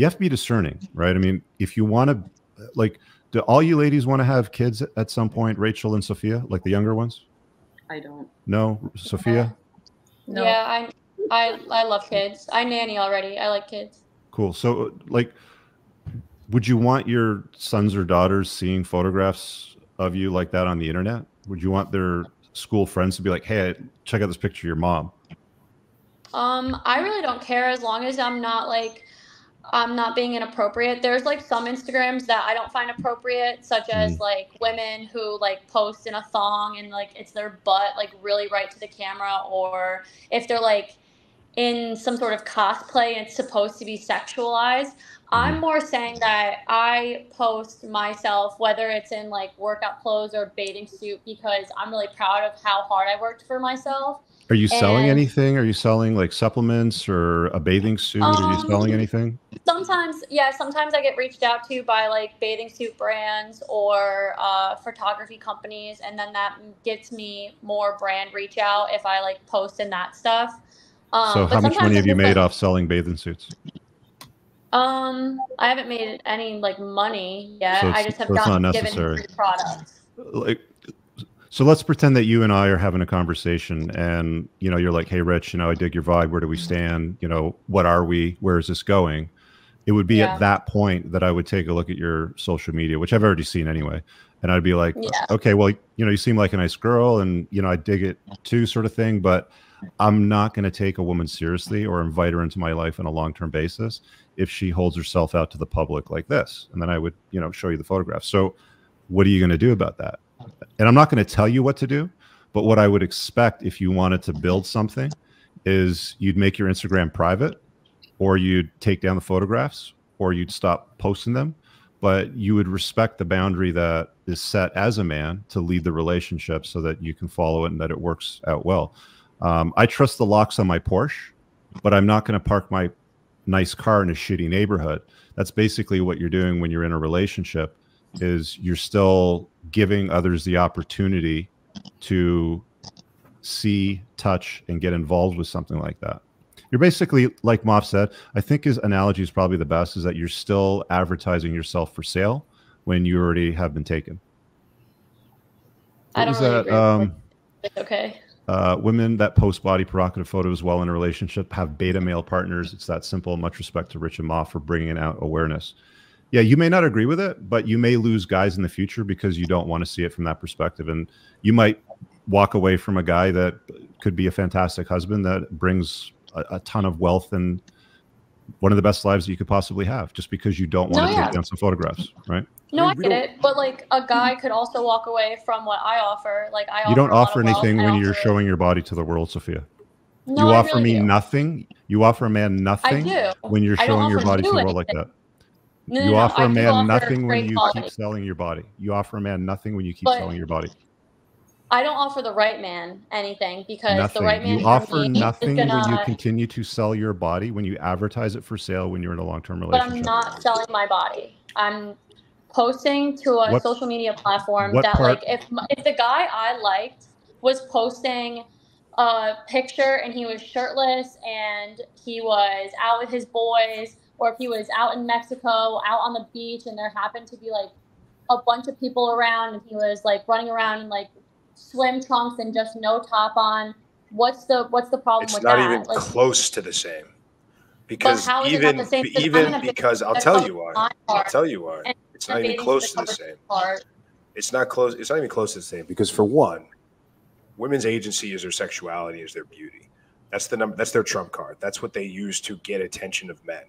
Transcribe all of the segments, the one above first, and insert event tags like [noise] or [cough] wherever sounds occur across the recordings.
you have to be discerning, right? I mean, if you want to, like, do all you ladies want to have kids at some point, Rachel and Sophia, like the younger ones? I don't. No, Sophia. No. Yeah, I, I, I love kids. I nanny already. I like kids. Cool. So, like, would you want your sons or daughters seeing photographs of you like that on the internet? Would you want their school friends to be like, "Hey, check out this picture of your mom"? Um, I really don't care as long as I'm not like I'm not being inappropriate. There's like some Instagrams that I don't find appropriate, such as mm. like women who like post in a thong and like it's their butt like really right to the camera, or if they're like in some sort of cosplay and it's supposed to be sexualized. I'm mm-hmm. more saying that I post myself, whether it's in like workout clothes or bathing suit, because I'm really proud of how hard I worked for myself. Are you selling and, anything? Are you selling like supplements or a bathing suit? Um, Are you selling um, anything? Sometimes, yeah. Sometimes I get reached out to by like bathing suit brands or uh, photography companies, and then that gets me more brand reach out if I like post in that stuff. Um, so, how much money have you made like, off selling bathing suits? Um, I haven't made any like money yet. So I just have so gotten given free products. Like so let's pretend that you and I are having a conversation and, you know, you're like, Hey, Rich, you know, I dig your vibe. Where do we stand? You know, what are we? Where is this going? It would be yeah. at that point that I would take a look at your social media, which I've already seen anyway. And I'd be like, yeah. okay, well, you know, you seem like a nice girl and, you know, I dig it too, sort of thing. But I'm not going to take a woman seriously or invite her into my life on a long term basis if she holds herself out to the public like this. And then I would, you know, show you the photograph. So what are you going to do about that? and I'm not going to tell you what to do, but what I would expect if you wanted to build something is you'd make your Instagram private or you'd take down the photographs or you'd stop posting them, but you would respect the boundary that is set as a man to lead the relationship so that you can follow it and that it works out well. Um, I trust the locks on my Porsche, but I'm not going to park my nice car in a shitty neighborhood. That's basically what you're doing when you're in a relationship is you're still giving others the opportunity to see, touch, and get involved with something like that. You're basically, like Moff said, I think his analogy is probably the best, is that you're still advertising yourself for sale when you already have been taken. What I don't really that? Agree um, okay. Uh, women that post body provocative photos while in a relationship have beta male partners. It's that simple. Much respect to Rich and Moff for bringing out awareness. Yeah, you may not agree with it, but you may lose guys in the future because you don't want to see it from that perspective. And you might walk away from a guy that could be a fantastic husband that brings a, a ton of wealth and one of the best lives that you could possibly have just because you don't want no, oh, to yeah. take down some photographs, right? No, I get it. But like a guy could also walk away from what I offer. Like I You don't offer anything when you're showing your body to the world, Sophia. No, you I offer really me do. nothing. You offer a man nothing when you're showing your body to the world anything. like that. No, you no, offer no. a man nothing when you quality. keep selling your body. You offer a man nothing when you keep but selling your body. I don't offer the right man anything because nothing. the right man. You offer nothing gonna... when you continue to sell your body when you advertise it for sale when you're in a long-term relationship. But I'm not selling my body. I'm posting to a what, social media platform that, part? like, if if the guy I liked was posting a picture and he was shirtless and he was out with his boys or if he was out in Mexico, out on the beach, and there happened to be like a bunch of people around, and he was like running around and like swim trunks and just no top on. What's the what's the problem it's with that? It's not even like, close to the same. Because even even because I'll tell you why. I'll tell you why. It's not even close to the same. Part. It's not close. It's not even close to the same. Because for one, women's agency is their sexuality, is their beauty. That's the number. That's their trump card. That's what they use to get attention of men.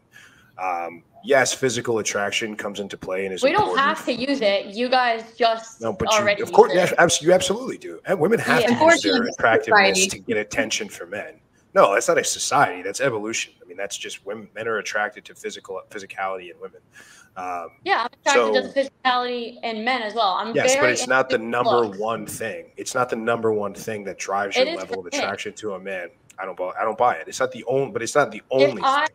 Um, yes, physical attraction comes into play and is. We important. don't have to use it. You guys just no, but already. You, of course, yes, you absolutely do. And women have yeah. to use their attractiveness society. to get attention for men. No, that's not a society. That's evolution. I mean, that's just women. Men are attracted to physical physicality in women. Um, yeah, I'm attracted so, to physicality in men as well. I'm yes, but it's not the number looks. one thing. It's not the number one thing that drives your level of attraction to a man. I don't buy. I don't buy it. It's not the only, but it's not the only. If I,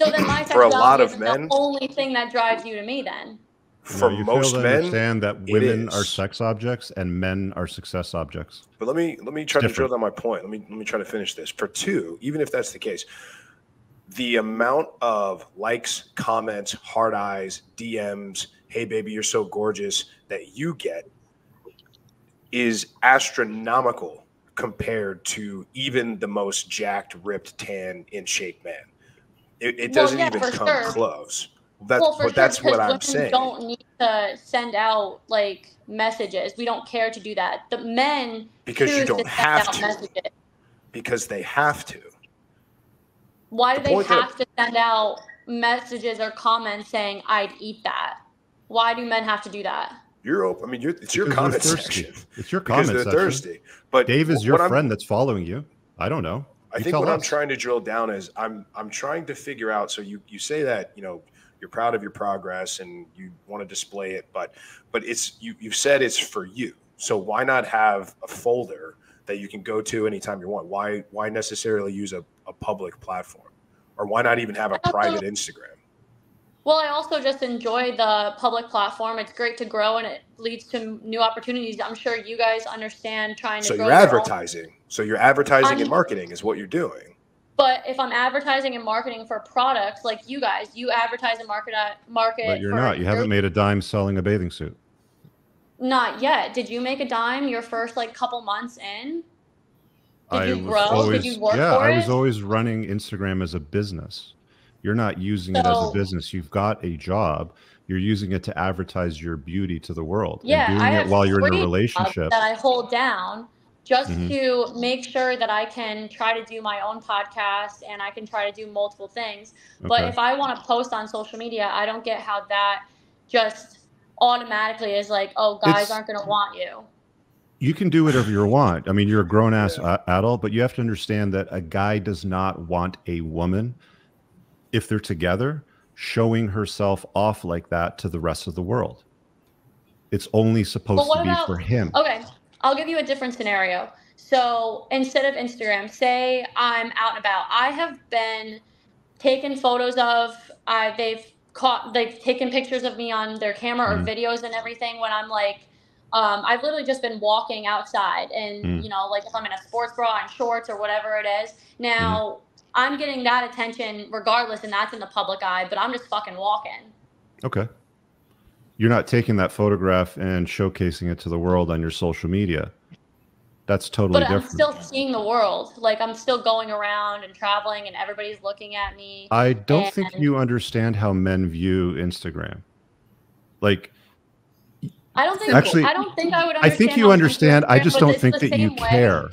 so then my for a lot of men, the only thing that drives you to me then. For you most men, understand that women are sex objects and men are success objects. But let me let me try to drill down my point. Let me let me try to finish this. For two, even if that's the case, the amount of likes, comments, hard eyes, DMs, hey baby, you're so gorgeous that you get is astronomical compared to even the most jacked, ripped, tan, in shape man. It, it doesn't well, yeah, even come sure. close. That's well, but sure, that's what I'm saying. We don't need to send out like messages. We don't care to do that. The men because you don't have to. Messages. Because they have to. Why do they have that, to send out messages or comments saying "I'd eat that"? Why do men have to do that? You're open. I mean, it's your comment section. It's your comment because they're section. thirsty. But Dave is your friend I'm, that's following you. I don't know. I think what us. I'm trying to drill down is I'm I'm trying to figure out. So you you say that you know you're proud of your progress and you want to display it, but but it's you you've said it's for you. So why not have a folder that you can go to anytime you want? Why why necessarily use a, a public platform, or why not even have a private Instagram? Well, I also just enjoy the public platform. It's great to grow and it leads to new opportunities. I'm sure you guys understand trying to. So you're advertising. So you're advertising I'm, and marketing is what you're doing. But if I'm advertising and marketing for products like you guys, you advertise and market market. But you're not. You haven't made a dime selling a bathing suit. Not yet. Did you make a dime your first like couple months in? Did I you grow? Always, Did you work yeah, I was always running Instagram as a business. You're not using so, it as a business. You've got a job. You're using it to advertise your beauty to the world. Yeah, and doing I it while you're in a relationship that I hold down just mm-hmm. to make sure that I can try to do my own podcast and I can try to do multiple things. Okay. But if I want to post on social media, I don't get how that just automatically is like, oh, guys it's, aren't going to want you. You can do whatever you want. I mean, you're a grown ass yeah. adult, but you have to understand that a guy does not want a woman if they're together, showing herself off like that to the rest of the world. It's only supposed to be about, for him. Okay, I'll give you a different scenario. So instead of Instagram, say I'm out and about. I have been taken photos of. Uh, they've caught. They've taken pictures of me on their camera or mm. videos and everything when I'm like. Um, I've literally just been walking outside, and mm. you know, like if I'm in a sports bra and shorts or whatever it is. Now, I'm getting that attention regardless, and that's in the public eye, but I'm just fucking walking. Okay. You're not taking that photograph and showcasing it to the world on your social media. That's totally but different. I'm still seeing the world. Like I'm still going around and traveling and everybody's looking at me. I don't and... think you understand how men view Instagram. Like I don't think actually I don't think I would I think you understand. I just don't think that you way. care.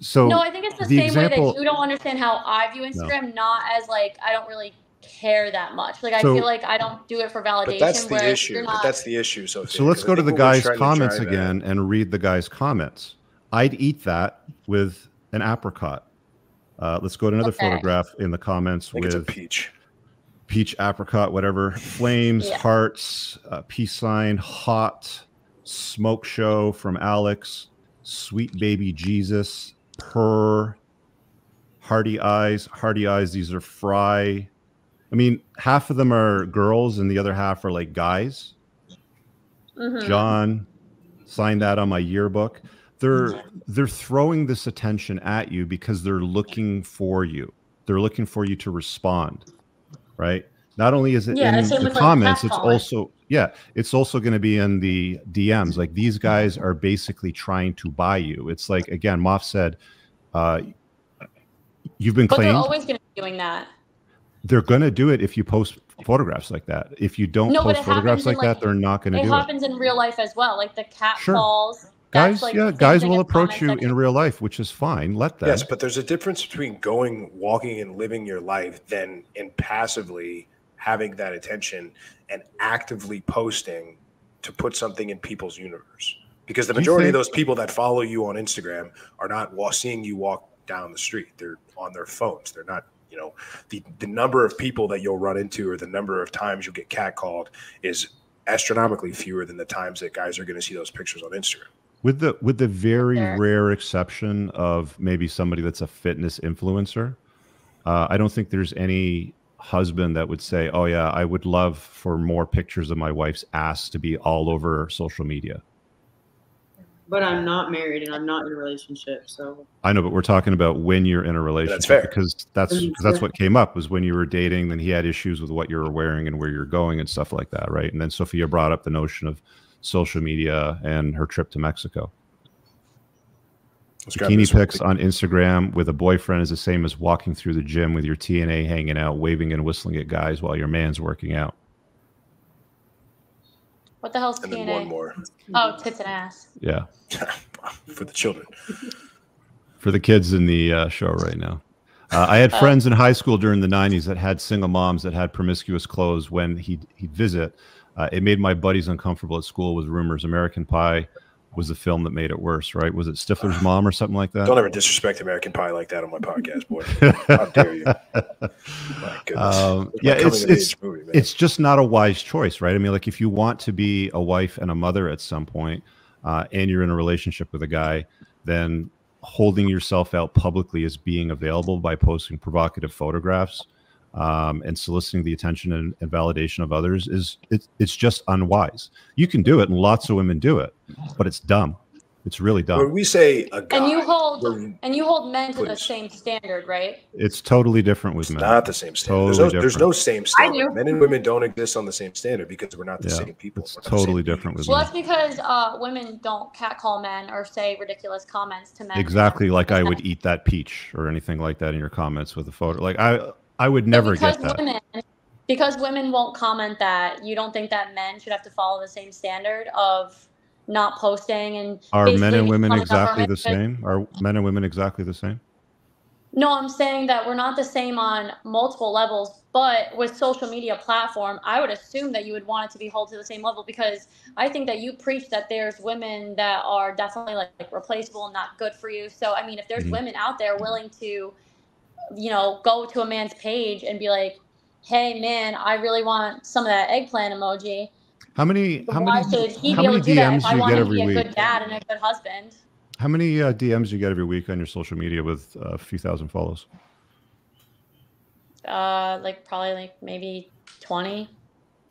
So no, I think it's the, the same example, way that you don't understand how I view Instagram, no. not as like I don't really care that much. Like so, I feel like I don't do it for validation. But that's the issue. Not... But that's the issue. So so let's go to the guy's comments again that. and read the guy's comments. I'd eat that with an apricot. Uh, let's go to another okay. photograph in the comments with peach, peach apricot, whatever. Flames, yeah. hearts, uh, peace sign, hot, smoke show from Alex, sweet baby Jesus, purr, Hardy Eyes. Hardy Eyes, these are Fry. I mean, half of them are girls and the other half are like guys. Mm-hmm. John signed that on my yearbook. They're they're throwing this attention at you because they're looking for you. They're looking for you to respond, right? Not only is it yeah, in the comments, like it's also yeah, it's also going to be in the DMs. Like these guys are basically trying to buy you. It's like again, Moff said, uh, you've been but claimed. They're always going to be doing that. They're going to do it if you post photographs like that. If you don't no, post photographs like, like, that, they're not going to do it. It happens in real life as well, like the cat sure. calls. Guys, like yeah, guys will approach you in real life, which is fine. Let that. Yes, but there's a difference between going, walking, and living your life than in passively having that attention and actively posting to put something in people's universe because the majority think- of those people that follow you on Instagram are not seeing you walk down the street. They're on their phones. They're not, you know, the the number of people that you'll run into or the number of times you'll get catcalled is astronomically fewer than the times that guys are going to see those pictures on Instagram. With the with the very rare exception of maybe somebody that's a fitness influencer, uh, I don't think there's any husband that would say, "Oh yeah, I would love for more pictures of my wife's ass to be all over social media." But I'm not married and I'm not in a relationship, so. I know, but we're talking about when you're in a relationship. That's fair. Because that's because that's what came up was when you were dating. Then he had issues with what you were wearing and where you're going and stuff like that, right? And then Sophia brought up the notion of social media and her trip to Mexico. Bikini pics on Instagram with a boyfriend is the same as walking through the gym with your TNA hanging out, waving and whistling at guys while your man's working out. What the hell's and TNA? one more. Oh, tits and ass. Yeah. [laughs] For the children. For the kids in the uh, show right now. Uh, I had uh, friends in high school during the 90s that had single moms that had promiscuous clothes when he'd, he'd visit. Uh, it made my buddies uncomfortable at school with rumors. American Pie was the film that made it worse, right? Was it Stifler's [sighs] mom or something like that? Don't ever disrespect American Pie like that on my podcast, boy. How dare you? My [laughs] goodness. Um, yeah, it's it's, movie, it's just not a wise choice, right? I mean, like if you want to be a wife and a mother at some point, uh, and you're in a relationship with a guy, then holding yourself out publicly as being available by posting provocative photographs um, and soliciting the attention and, and, validation of others is it's it's just unwise. You can do it, and lots of women do it, but it's dumb. It's really dumb. When we say a guy, and you hold and you hold men to the same standard, right? It's totally different with it's men. Not the same standard. Totally there's, no, there's, no, same standard. Men and women don't exist on the same standard because we're not the yeah, same people. It's totally different with well, men. Well, that's because uh, women don't catcall men or say ridiculous comments to men. Exactly, like I would eat that peach or anything like that in your comments with a photo. Like I, I would never get that. Women, because women won't comment that, you don't think that men should have to follow the same standard of not posting and are men and women exactly the same? Are men and women exactly the same? No, I'm saying that we're not the same on multiple levels, but with social media platform, I would assume that you would want it to be held to the same level because I think that you preach that there's women that are definitely like, like replaceable and not good for you. So I mean, if there's mm-hmm. women out there willing to you know, go to a man's page and be like, "Hey, man, I really want some of that eggplant emoji." How many? How many? Should he how many DMs do you get every week? A good dad and a good husband. How many uh, DMs do you get every week on your social media with uh, a few thousand follows? Uh, like probably like maybe twenty.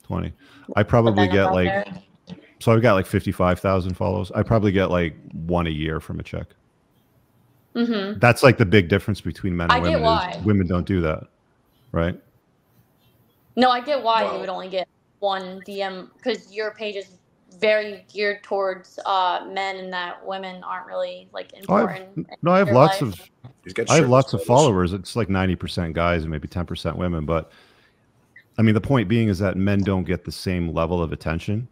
Twenty. I probably get like. There. So I've got like fifty-five thousand follows. I probably get like one a year from a chick. Mm-hmm. That's like the big difference between men and I women. Get why. women don't do that, right? No, I get why you would only get one DM because your page is very geared towards uh, men, and that women aren't really like important. Oh, I have, no, I have lots life. of. I have lots of followers. It's like ninety percent guys and maybe ten percent women. But I mean, the point being is that men don't get the same level of attention,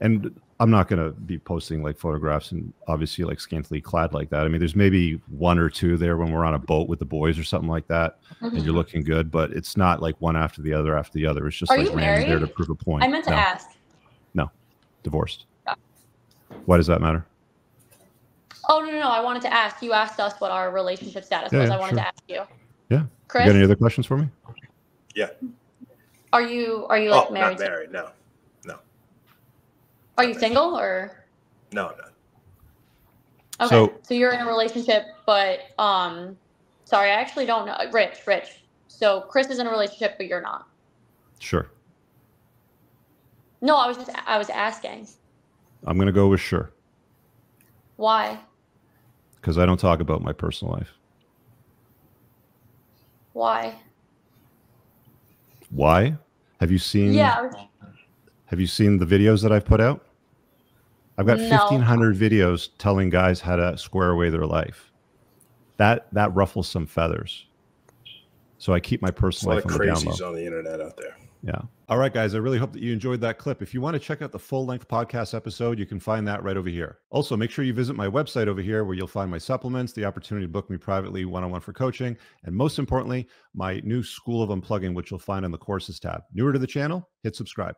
and I'm not going to be posting like photographs and obviously like scantily clad like that. I mean, there's maybe one or two there when we're on a boat with the boys or something like that, and you're mm-hmm. looking good, but it's not like one after the other after the other. It's just Are like random there to prove a point. I meant to no. ask. No, divorced. Yeah. Why does that matter? Oh no, no, no! I wanted to ask. You asked us what our relationship status yeah, was. I wanted sure. to ask you. Yeah. Chris, you got any other questions for me? Yeah. Are you are you like oh, married? Not married, no. Are you single or? No, no. Okay, so, so you're in a relationship, but um, sorry, I actually don't know. Rich, Rich. So Chris is in a relationship, but you're not. Sure. No, I was just I was asking. I'm gonna go with sure. Why? Because I don't talk about my personal life. Why? Why? Have you seen? Yeah. Have you seen the videos that I've put out? I've got no. 1500 videos telling guys how to square away their life. That that ruffles some feathers. So I keep my personal life on the down low. on the internet out there. Yeah. All right, guys. I really hope that you enjoyed that clip. If you want to check out the full length podcast episode, you can find that right over here. Also, make sure you visit my website over here where you'll find my supplements, the opportunity to book me privately one on one for coaching, and most importantly, my new School of Unplugging, which you'll find on the courses tab. Newer to the channel, hit subscribe.